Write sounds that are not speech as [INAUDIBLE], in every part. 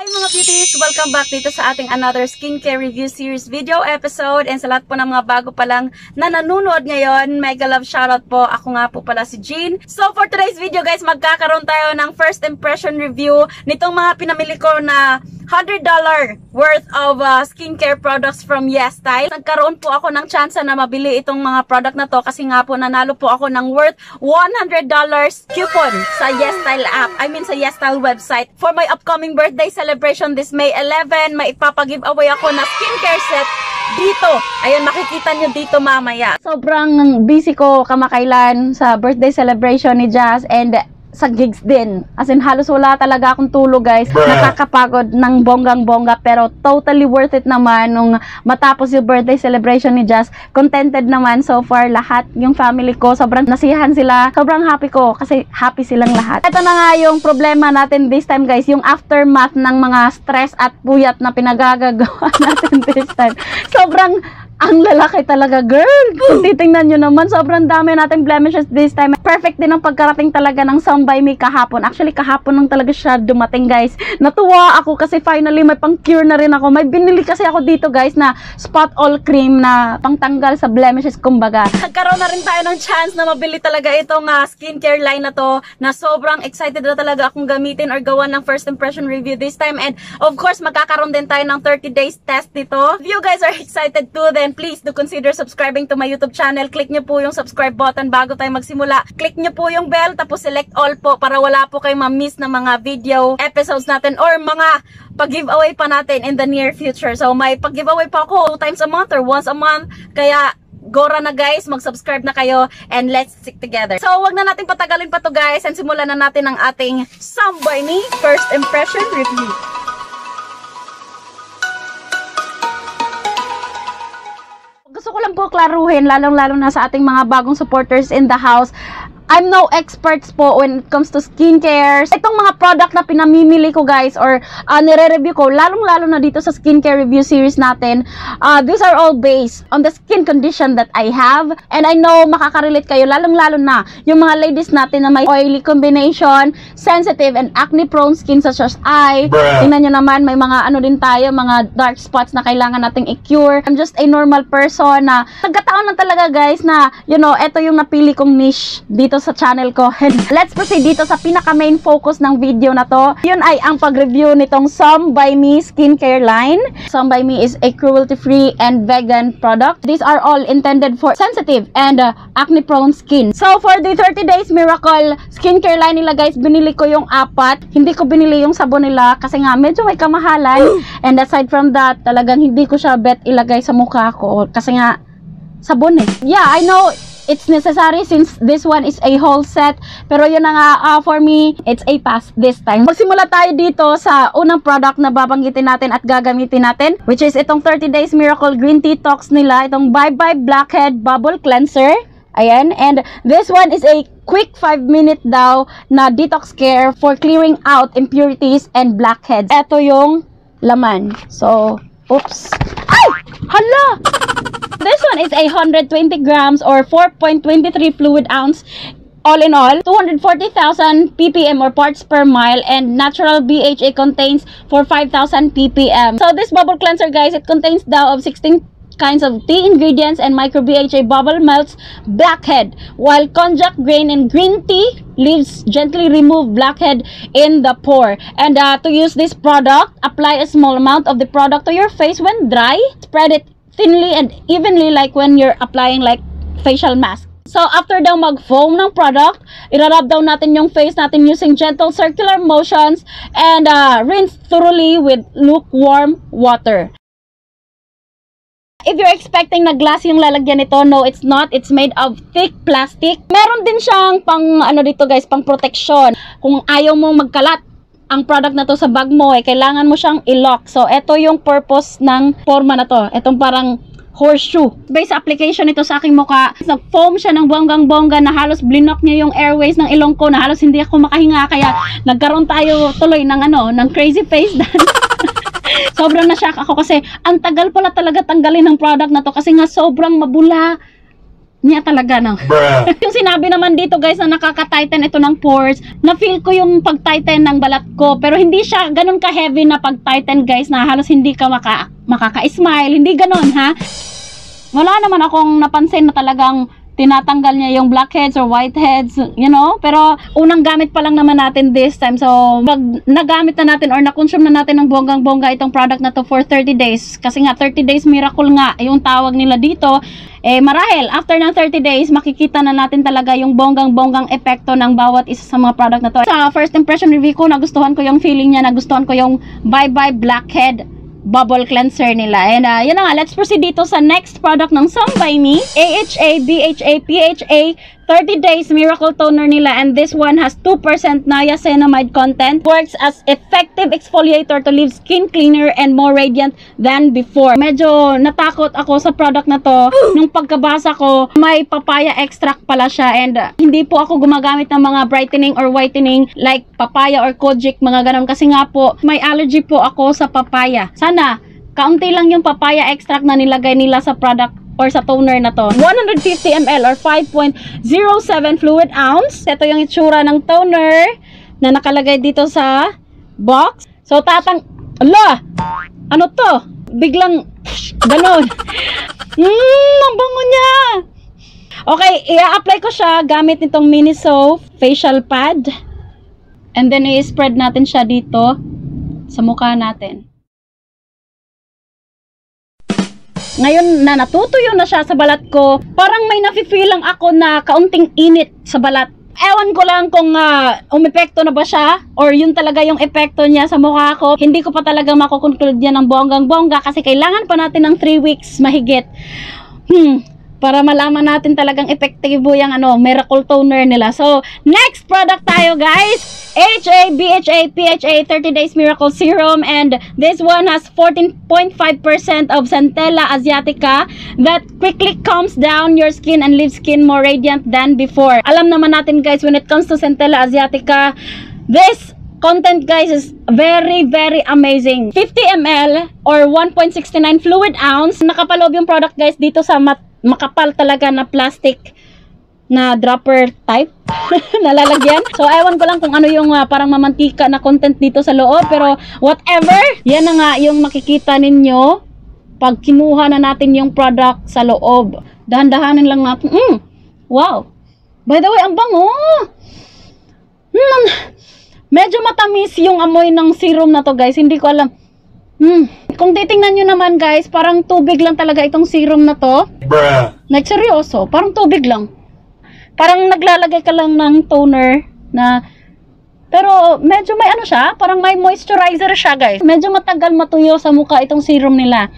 Hi mga beauties! Welcome back dito sa ating another skincare review series video episode and sa lahat po ng mga bago pa lang na nanonood ngayon, mega love shoutout po. Ako nga po pala si Jean. So for today's video guys, magkakaroon tayo ng first impression review nitong mga pinamili ko na $100 worth of uh, skincare products from Yes Style. Nagkaroon po ako ng chance na mabili itong mga product na to kasi nga po nanalo po ako ng worth $100 coupon sa Yes Style app. I mean sa Yes Style website. For my upcoming birthday celebration this May 11, may ipapag-giveaway ako na skincare set dito. Ayun, makikita nyo dito mamaya. Sobrang busy ko kamakailan sa birthday celebration ni Jazz and sa gigs din. As in, halos wala talaga akong tulog, guys. Nakakapagod ng bonggang-bongga, pero totally worth it naman nung matapos yung birthday celebration ni Jazz. Contented naman so far lahat. Yung family ko, sobrang nasihan sila. Sobrang happy ko kasi happy silang lahat. Ito na nga yung problema natin this time, guys. Yung aftermath ng mga stress at puyat na pinagagagawa [LAUGHS] natin this time. Sobrang ang lalaki talaga, girl. Kung titingnan nyo naman, sobrang dami natin blemishes this time. Perfect din ang pagkarating talaga ng by Me kahapon. Actually, kahapon lang talaga siya dumating, guys. Natuwa ako kasi finally may pang-cure na rin ako. May binili kasi ako dito, guys, na spot all cream na pangtanggal sa blemishes, kumbaga. Nagkaroon na rin tayo ng chance na mabili talaga itong uh, skincare line na to na sobrang excited na talaga akong gamitin or gawan ng first impression review this time. And of course, magkakaroon din tayo ng 30 days test nito. If you guys are excited too, then please do consider subscribing to my YouTube channel. Click nyo po yung subscribe button bago tayo magsimula. Click nyo po yung bell tapos select all po para wala po kayong ma-miss na mga video episodes natin or mga pag-giveaway pa natin in the near future. So may pag-giveaway pa ako two times a month or once a month. Kaya Gora na guys, mag-subscribe na kayo and let's stick together. So, wag na natin patagalin pa to guys and simulan na natin ang ating by Me First Impression Review. Gusto ko lang po klaruhin, lalong-lalo na sa ating mga bagong supporters in the house. I'm no experts po when it comes to skincare. Itong mga product na pinamimili ko guys or uh, nire-review ko, lalong-lalo na dito sa skincare review series natin, uh, these are all based on the skin condition that I have. And I know makaka-relate kayo, lalong-lalo na yung mga ladies natin na may oily combination, sensitive and acne-prone skin such as I. Bruh. Tingnan nyo naman, may mga ano din tayo, mga dark spots na kailangan nating i-cure. I'm just a normal person na nagkataon lang talaga guys na, you know, ito yung napili kong niche dito sa channel ko. And [LAUGHS] let's proceed dito sa pinaka main focus ng video na to. Yun ay ang pag-review nitong Some by Me skincare line. Some by Me is a cruelty-free and vegan product. These are all intended for sensitive and uh, acne-prone skin. So for the 30 days miracle skincare line nila guys, binili ko yung apat. Hindi ko binili yung sabon nila kasi nga medyo may kamahalan. [GASPS] And aside from that, talagang hindi ko siya bet ilagay sa mukha ko kasi nga sabon eh. Yeah, I know it's necessary since this one is a whole set. Pero yun na nga, uh, for me, it's a pass this time. Magsimula tayo dito sa unang product na babanggitin natin at gagamitin natin, which is itong 30 Days Miracle Green Tea Talks nila, itong Bye Bye Blackhead Bubble Cleanser. Ayan, and this one is a quick 5 minute daw na detox care for clearing out impurities and blackheads. Ito yung laman. So, oops. Hala! This one is 120 grams or 4.23 fluid ounce all in all, 240,000 ppm or parts per mile and natural BHA contains for 5,000 ppm. So this bubble cleanser guys, it contains daw of 16 kinds of tea ingredients and micro BHA bubble melts blackhead while konjac grain and green tea leaves gently remove blackhead in the pore. And uh, to use this product apply a small amount of the product to your face when dry. Spread it thinly and evenly like when you're applying like facial mask. So, after daw mag-foam ng product, irarab daw natin yung face natin using gentle circular motions and uh, rinse thoroughly with lukewarm water. If you're expecting na glass yung lalagyan nito, no, it's not. It's made of thick plastic. Meron din siyang pang, ano dito guys, pang protection. Kung ayaw mong magkalat ang product na to sa bag mo, eh, kailangan mo siyang i-lock. So, ito yung purpose ng forma na to. Itong parang horseshoe. Based application nito sa aking mukha, nag-foam siya ng bonggang-bongga na halos blinok niya yung airways ng ilong ko na halos hindi ako makahinga kaya nagkaroon tayo tuloy ng ano, ng crazy face dance. [LAUGHS] sobrang na-shock ako kasi ang tagal pala talaga tanggalin ng product na to kasi nga sobrang mabula niya talaga no. Bruh. [LAUGHS] yung sinabi naman dito guys na nakaka-tighten ito ng pores, na feel ko yung pag-tighten ng balat ko pero hindi siya ganun ka-heavy na pag-tighten guys na halos hindi ka maka makaka-smile, hindi ganun ha. Wala naman akong napansin na talagang tinatanggal niya yung blackheads or whiteheads, you know? Pero unang gamit pa lang naman natin this time. So, pag nagamit na natin or na-consume na natin ng bonggang-bongga itong product na to for 30 days, kasi nga 30 days miracle nga yung tawag nila dito, eh marahil after ng 30 days, makikita na natin talaga yung bonggang-bonggang epekto ng bawat isa sa mga product na to. Sa first impression review ko, nagustuhan ko yung feeling niya, nagustuhan ko yung Bye Bye Blackhead bubble cleanser nila. And uh, yun na nga, let's proceed dito sa next product ng Some by Me. AHA, BHA, PHA, 30 days miracle toner nila and this one has 2% niacinamide content. Works as effective exfoliator to leave skin cleaner and more radiant than before. Medyo natakot ako sa product na to. [GASPS] Nung pagkabasa ko, may papaya extract pala siya and uh, hindi po ako gumagamit ng mga brightening or whitening like papaya or kojic, mga ganun. Kasi nga po, may allergy po ako sa papaya. Sana, kaunti lang yung papaya extract na nilagay nila sa product or sa toner na to. 150 ml or 5.07 fluid ounce. Ito yung itsura ng toner na nakalagay dito sa box. So, tatang... Ala! Ano to? Biglang... Ganon. Mmm, [LAUGHS] ang bango niya! Okay, i-apply ko siya gamit nitong Miniso facial pad. And then, i-spread natin siya dito sa mukha natin. Ngayon na natutuyo na siya sa balat ko, parang may nafe-feel lang ako na kaunting init sa balat. Ewan ko lang kung uh, umepekto na ba siya or yun talaga yung epekto niya sa mukha ko. Hindi ko pa talaga makukonclude yan ng bonggang-bongga kasi kailangan pa natin ng 3 weeks mahigit. Hmm, para malaman natin talagang epektibo yung ano, miracle toner nila. So, next product tayo guys. HA, BHA, PHA 30 Days Miracle Serum and this one has 14.5% of Centella asiatica that quickly calms down your skin and leaves skin more radiant than before. Alam naman natin guys, when it comes to Centella asiatica, this content guys is very very amazing. 50 ml or 1.69 fluid ounce. Nakapaloob yung product guys dito sa makapal talaga na plastic na dropper type [LAUGHS] nalalagyan. So, ewan ko lang kung ano yung uh, parang mamantika na content dito sa loob. Pero, whatever, yan na nga yung makikita ninyo pag kinuha na natin yung product sa loob. Dahan-dahanin lang natin. Mm, wow! By the way, ang bango! Hmm, medyo matamis yung amoy ng serum na to guys. Hindi ko alam. Hmm. Kung titingnan nyo naman guys, parang tubig lang talaga itong serum na to. Bruh. Like, seryoso, parang tubig lang. Parang naglalagay ka lang ng toner na pero medyo may ano siya, parang may moisturizer siya guys. Medyo matagal matuyo sa mukha itong serum nila.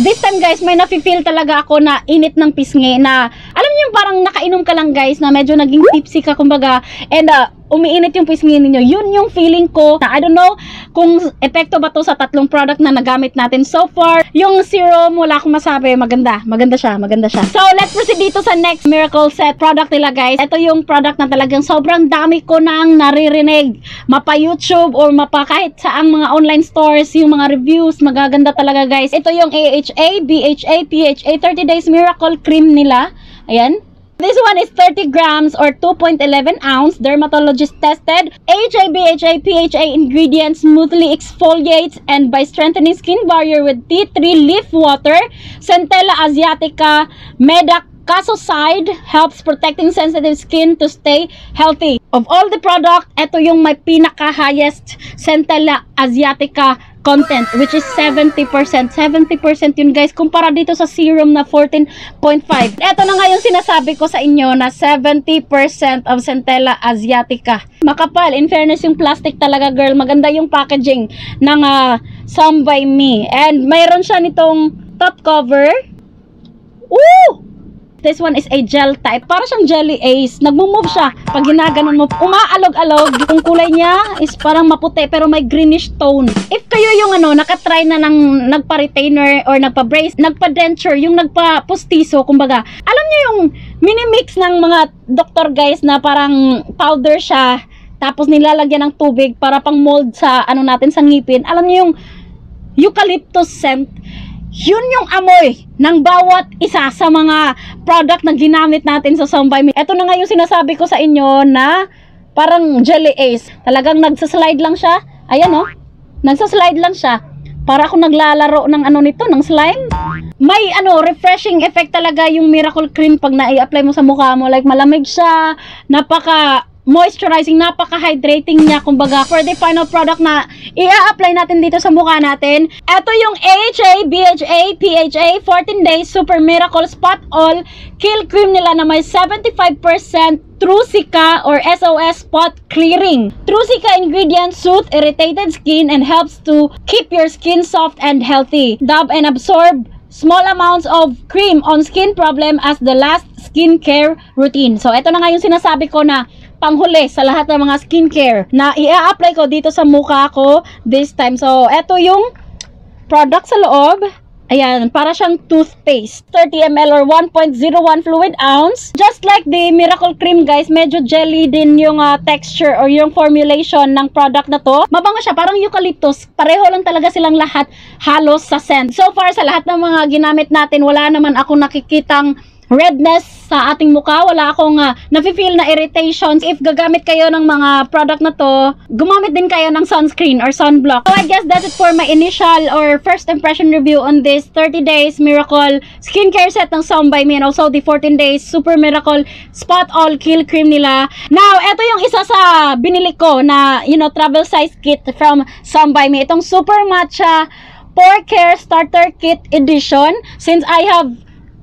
This time guys, may nafe-feel talaga ako na init ng pisngi na alam niyo parang nakainom ka lang guys na medyo naging tipsy ka kumbaga and uh, umiinit yung pisngi ninyo. Yun yung feeling ko I don't know kung epekto ba to sa tatlong product na nagamit natin so far. Yung serum, wala akong masabi. Maganda. Maganda siya. Maganda siya. So, let's proceed dito sa next Miracle Set product nila guys. Ito yung product na talagang sobrang dami ko nang naririnig. Mapa YouTube or mapa kahit saang mga online stores, yung mga reviews, magaganda talaga guys. Ito yung AHA, BHA, PHA 30 Days Miracle Cream nila. Ayan. This one is 30 grams or 2.11 ounce, dermatologist tested. AHA, BHA, PHA ingredients smoothly exfoliates and by strengthening skin barrier with tea tree leaf water, Centella asiatica, Medac Casoside helps protecting sensitive skin to stay healthy. Of all the product, ito yung may pinaka-highest Centella asiatica content which is 70%. 70% yun guys kumpara dito sa serum na 14.5. Ito na nga yung sinasabi ko sa inyo na 70% of Centella asiatica. Makapal. In fairness yung plastic talaga girl. Maganda yung packaging ng uh, Some by Me. And mayroon siya nitong top cover. Ooh! This one is a gel type. Para siyang jelly ace. Nagmo-move siya. Pag ginaganon mo, umaalog-alog. Yung kulay niya is parang maputi pero may greenish tone. If kayo yung ano, nakatry na ng nagpa-retainer or nagpa-brace, nagpa-denture, yung nagpa-postiso, kumbaga, alam niyo yung mini-mix ng mga doctor guys na parang powder siya, tapos nilalagyan ng tubig para pang mold sa ano natin sa ngipin. Alam niyo yung eucalyptus scent yun yung amoy ng bawat isa sa mga product na ginamit natin sa Me. Ito na nga yung sinasabi ko sa inyo na parang jelly ace. Talagang nagsaslide lang siya. Ayan oh. Nagsaslide lang siya. Para ako naglalaro ng ano nito, ng slime. May ano, refreshing effect talaga yung Miracle Cream pag na-apply mo sa mukha mo. Like malamig siya, napaka moisturizing, napaka-hydrating niya. Kumbaga, for the final product na i-apply natin dito sa mukha natin, ito yung AHA, BHA, PHA 14 Days Super Miracle Spot All Kill Cream nila na may 75% Trucica or SOS Spot Clearing. Trucica ingredients soothe irritated skin and helps to keep your skin soft and healthy. Dab and absorb small amounts of cream on skin problem as the last skincare routine. So, ito na nga yung sinasabi ko na panghuli sa lahat ng mga skincare na i-apply ko dito sa mukha ko this time. So, ito yung product sa loob. Ayan, para siyang toothpaste. 30 ml or 1.01 fluid ounce. Just like the Miracle Cream guys, medyo jelly din yung uh, texture or yung formulation ng product na to. Mabango siya, parang eucalyptus. Pareho lang talaga silang lahat halos sa scent. So far, sa lahat ng mga ginamit natin, wala naman ako nakikitang redness sa ating mukha. Wala akong uh, nafe-feel na irritations. If gagamit kayo ng mga product na to, gumamit din kayo ng sunscreen or sunblock. So I guess that's it for my initial or first impression review on this 30 days miracle skincare set ng Some by Me and also the 14 days super miracle spot all kill cream nila. Now, ito yung isa sa binili ko na, you know, travel size kit from Some by Me. Itong super matcha pore care starter kit edition since I have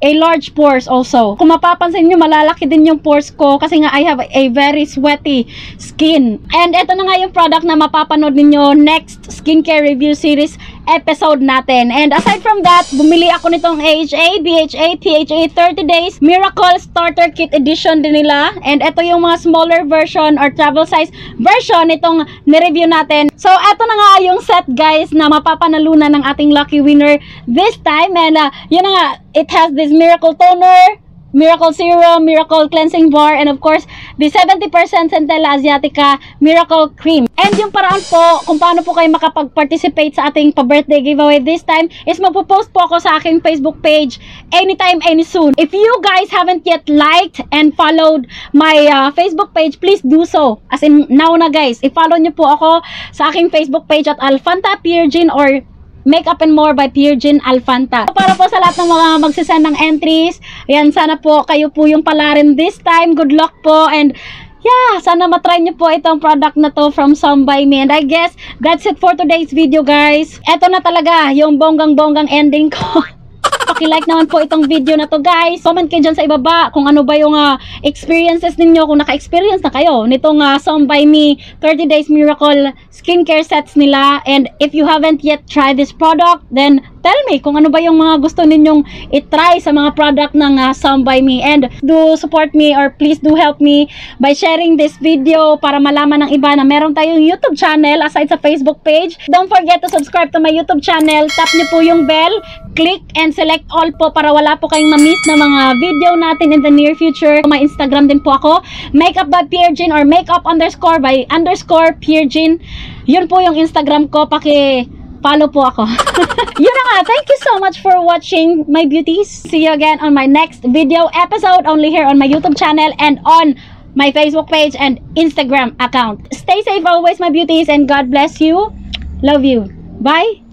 a large pores also. Kung mapapansin nyo, malalaki din yung pores ko kasi nga I have a very sweaty skin. And ito na nga yung product na mapapanood ninyo next skincare review series episode natin. And aside from that, bumili ako nitong AHA, BHA, PHA 30 Days Miracle Starter Kit Edition din nila. And ito yung mga smaller version or travel size version nitong nireview natin. So, ito na nga yung set guys na mapapanalunan ng ating lucky winner this time. And uh, yun na nga, it has this Miracle Toner, Miracle Serum, Miracle Cleansing Bar, and of course, the 70% Centella Asiatica Miracle Cream. And yung paraan po kung paano po kayo makapag-participate sa ating pa-birthday giveaway this time is magpo-post po ako sa aking Facebook page anytime, any soon. If you guys haven't yet liked and followed my uh, Facebook page, please do so. As in, now na guys, i-follow nyo po ako sa aking Facebook page at Alfanta Piergin or Makeup and More by Piergin Alfanta. Para po sa lahat ng mga magsisend ng entries, ayan, sana po kayo po yung pala rin this time. Good luck po and yeah, sana matry nyo po itong product na to from Some By Me. And I guess that's it for today's video guys. Eto na talaga yung bonggang-bonggang ending ko. [LAUGHS] Paki-like naman po itong video na to guys. Comment kayo dyan sa ibaba kung ano ba yung uh, experiences ninyo, kung naka-experience na kayo nitong uh, Some By Me 30 Days Miracle skincare sets nila. And if you haven't yet tried this product, then tell me kung ano ba yung mga gusto ninyong itry sa mga product ng uh, Some By Me. And do support me or please do help me by sharing this video para malaman ng iba na meron tayong YouTube channel aside sa Facebook page. Don't forget to subscribe to my YouTube channel. Tap nyo po yung bell, click and select all po para wala po kayong ma-miss na mga video natin in the near future. May Instagram din po ako, makeup by Piergin or makeup underscore by underscore Piergin. Yun po yung Instagram ko. Paki follow po ako. [LAUGHS] Yun na nga. Thank you so much for watching my beauties. See you again on my next video episode only here on my YouTube channel and on my Facebook page and Instagram account. Stay safe always my beauties and God bless you. Love you. Bye.